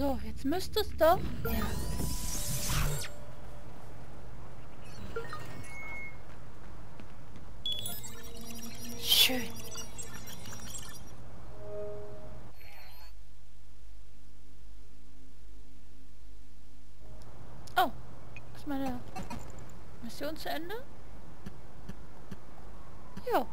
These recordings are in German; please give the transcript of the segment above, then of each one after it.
So, jetzt müsste es doch. Ja. Schön. Oh, ist meine Mission zu Ende? Ja.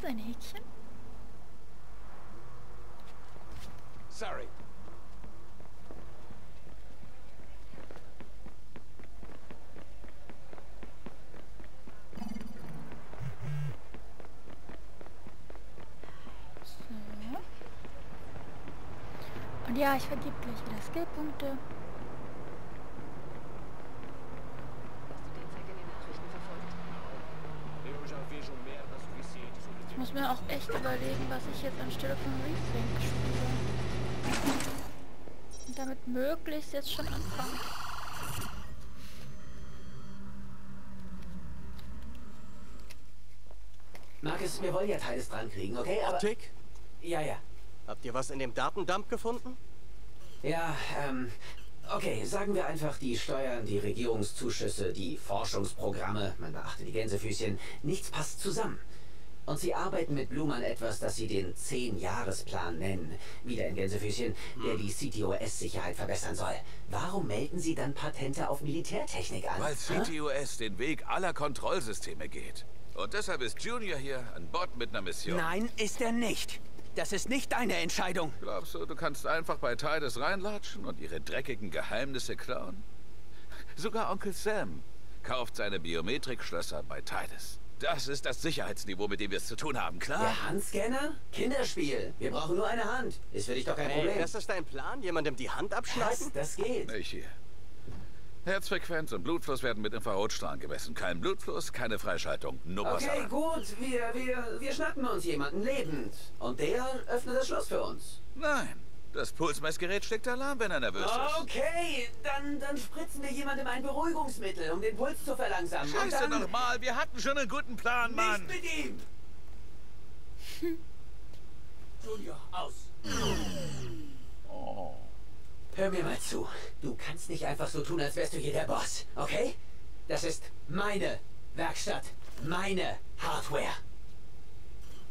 Jetzt ein Häkchen? Sorry. So. Und ja, ich vergebe gleich wieder Skillpunkte. Muss mir auch echt überlegen, was ich jetzt anstelle von Rethink spiele. Und damit möglichst jetzt schon anfangen. Marcus, wir wollen ja Teils dran kriegen, okay? Aber... Tick, Ja, ja. habt ihr was in dem Datendump gefunden? Ja, ähm... Okay, sagen wir einfach, die Steuern, die Regierungszuschüsse, die Forschungsprogramme, man beachte die Gänsefüßchen, nichts passt zusammen. Und sie arbeiten mit Blum an etwas, das sie den 10-Jahresplan nennen, wieder in Gänsefüßchen, der die CTOS-Sicherheit verbessern soll. Warum melden sie dann Patente auf Militärtechnik an? Weil? CTOS den Weg aller Kontrollsysteme geht. Und deshalb ist Junior hier an Bord mit einer Mission. Nein, ist er nicht. Das ist nicht deine Entscheidung. Glaubst du, du kannst einfach bei Tides reinlatschen und ihre dreckigen Geheimnisse klauen? Sogar Onkel Sam kauft seine Biometrikschlösser bei Tides. Das ist das Sicherheitsniveau, mit dem wir es zu tun haben, klar? Der Handscanner? Kinderspiel. Wir brauchen nur eine Hand. Ist für dich doch kein Hey, Problem. das ist dein Plan? Jemandem die Hand Was? abschneiden? Das geht. Nicht hier. Herzfrequenz und Blutfluss werden mit Infrarotstrahlen gemessen. Kein Blutfluss, keine Freischaltung. Nur Okay, Wasser. gut. Wir, wir, wir schnappen uns jemanden lebend. Und der öffnet das Schloss für uns. Nein, das Pulsmessgerät schlägt Alarm, wenn er nervös ist. Okay, dann, dann spritzen wir jemandem ein Beruhigungsmittel, um den Puls zu verlangsamen. Scheiße nochmal, wir hatten schon einen guten Plan, Mann. Nicht mit ihm! Junior, aus. Oh. Hör mir mal zu. Du kannst nicht einfach so tun, als wärst du hier der Boss, okay? Das ist meine Werkstatt, meine Hardware.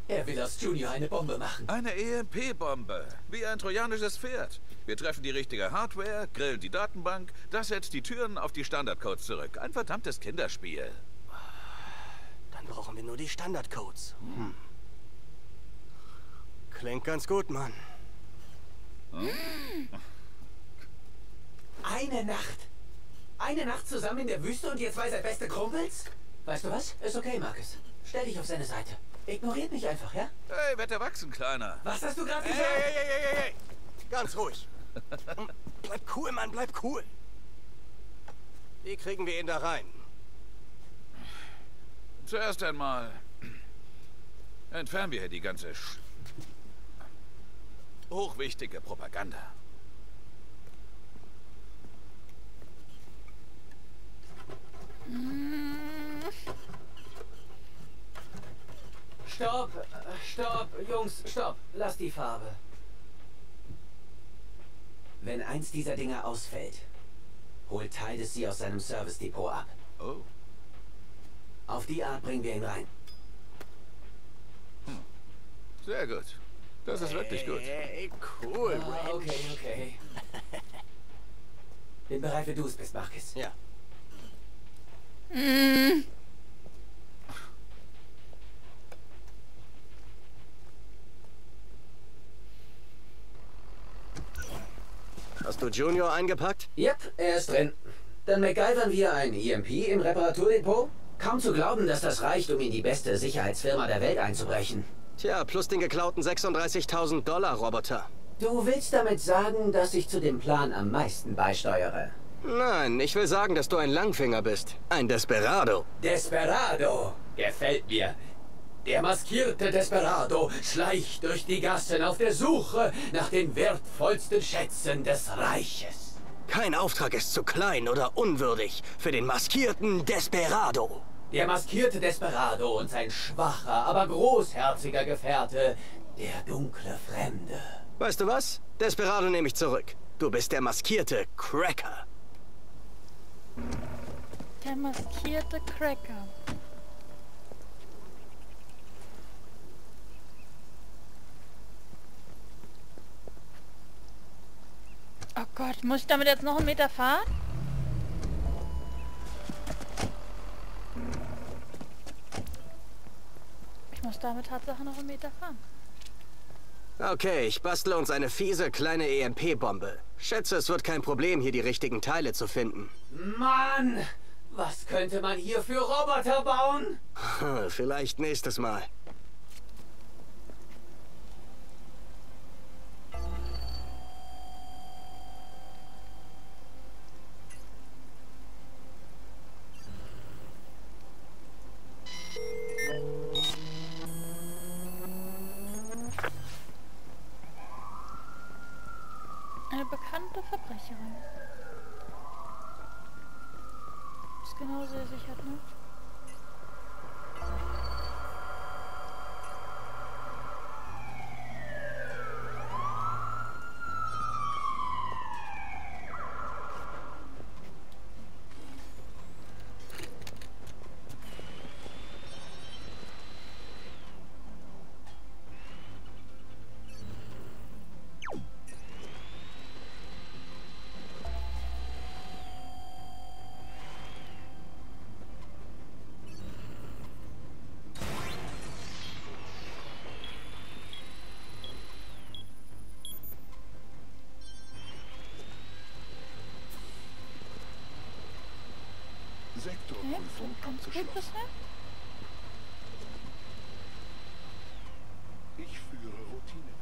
Er will aus Junior eine Bombe machen. Eine EMP-Bombe. Wie ein trojanisches Pferd. Wir treffen die richtige Hardware, grillen die Datenbank. Das setzt die Türen auf die Standardcodes zurück. Ein verdammtes Kinderspiel. Dann brauchen wir nur die Standardcodes. Hm. Klingt ganz gut, Mann. Eine Nacht. Eine Nacht zusammen in der Wüste und ihr zwei seid beste Kumpels? Weißt du was? Ist okay, Marcus. Stell dich auf seine Seite. Ignoriert mich einfach, ja? Hey, werd erwachsen, Kleiner. Was hast du gerade Hey, gesagt? hey, hey, hey, hey, hey! Ganz ruhig. bleib cool, Mann, bleib cool. Wie kriegen wir ihn da rein? Zuerst einmal entfernen wir hier die ganze Sch hochwichtige Propaganda. Stopp, stopp, Jungs, stopp. Lass die Farbe. Wenn eins dieser Dinge ausfällt, holt Tides sie aus seinem Service-Depot ab. Oh, Auf die Art bringen wir ihn rein. sehr gut. Das ist wirklich gut. Hey, cool, Ah, okay, okay. Bin bereit, wenn du es bist, Marcus. Ja. Hast du Junior eingepackt? Yep, er ist drin. Dann MacGyvern wir ein EMP im Reparaturdepot? Kaum zu glauben, dass das reicht, um in die beste Sicherheitsfirma der Welt einzubrechen. Tja, plus den geklauten 36.000 Dollar Roboter. Du willst damit sagen, dass ich zu dem Plan am meisten beisteuere? Nein, ich will sagen, dass du ein Langfinger bist. Ein Desperado. Desperado! Gefällt mir. Der maskierte Desperado schleicht durch die Gassen auf der Suche nach den wertvollsten Schätzen des Reiches. Kein Auftrag ist zu klein oder unwürdig für den maskierten Desperado. Der maskierte Desperado und sein schwacher, aber großherziger Gefährte, der dunkle Fremde. Weißt du was? Desperado nehme ich zurück. Du bist der maskierte Cracker. Der maskierte Cracker. Oh Gott, muss ich damit jetzt noch einen Meter fahren? Ich muss damit Tatsache noch einen Meter fahren. Okay, ich bastle uns eine fiese kleine EMP-Bombe. Schätze, es wird kein Problem, hier die richtigen Teile zu finden. Mann! Was könnte man hier für Roboter bauen? Vielleicht nächstes Mal. Sektorprüfung abgeschlossen. Ich führe Routine.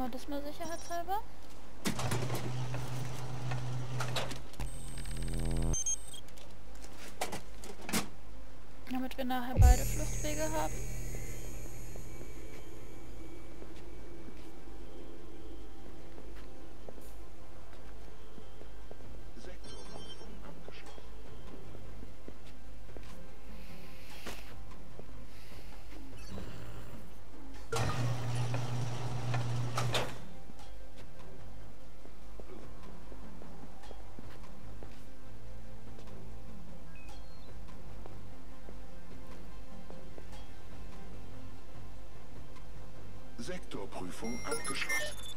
Wir das mal sicherheitshalber. Damit wir nachher beide Fluchtwege haben. Sektorprüfung abgeschlossen.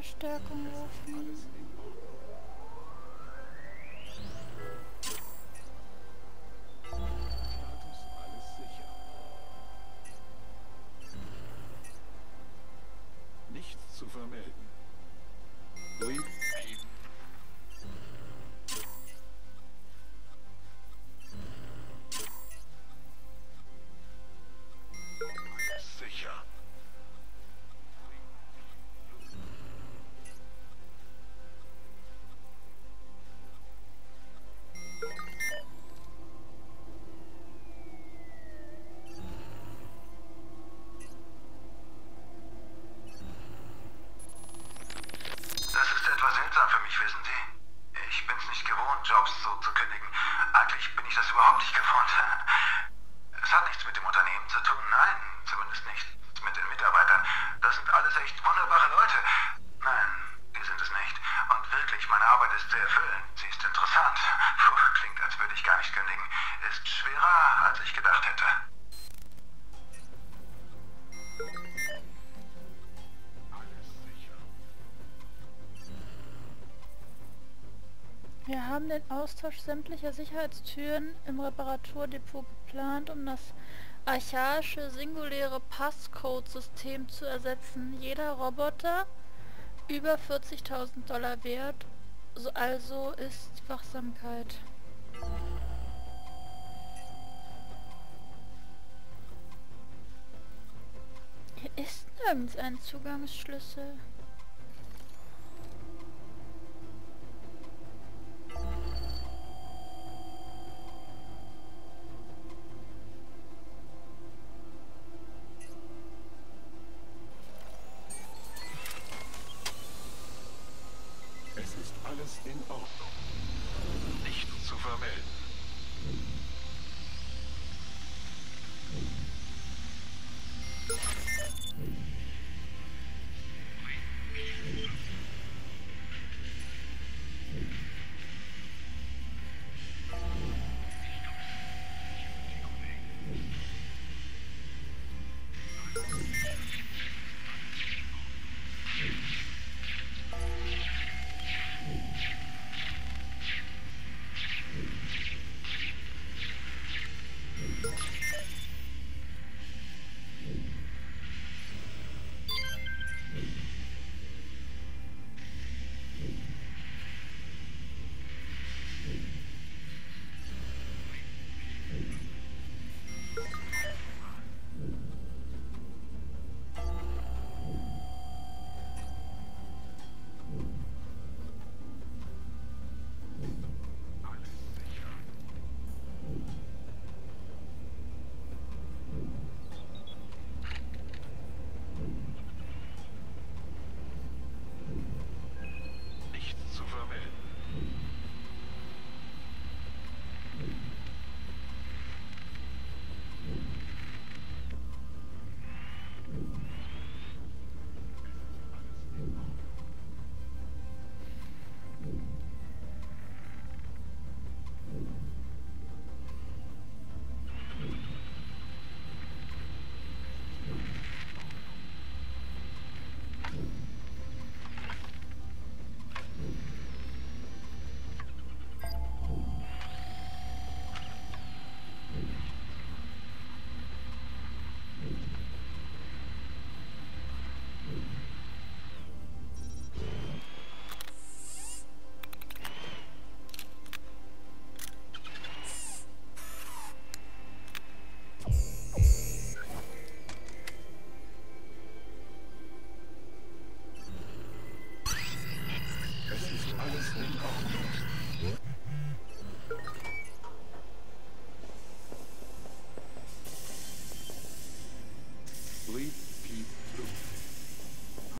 Verstärkung rufen. Zu tun, nein, zumindest nicht mit den Mitarbeitern. Das sind alles echt wunderbare Leute. Nein, die sind es nicht. Und wirklich, meine Arbeit ist sehr erfüllend. Sie ist interessant. Puh, klingt, als würde ich gar nicht kündigen. Ist schwerer, als ich gedacht hätte. Wir haben den Austausch sämtlicher Sicherheitstüren im Reparaturdepot geplant, um das archaische singuläre Passcode-System zu ersetzen. Jeder Roboter über 40.000 Dollar wert, so also ist Wachsamkeit. Hier ist nirgends ein Zugangsschlüssel.